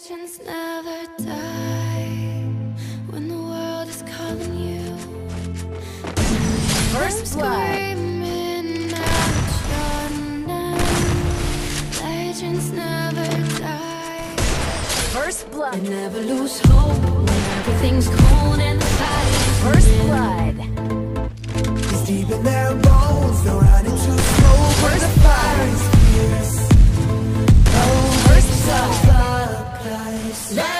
Legends never die when the world is calling you. First blood. Screaming out your name. Legends never. First blood. And never lose hope when everything's cold and the fight First blood. It's deep in Let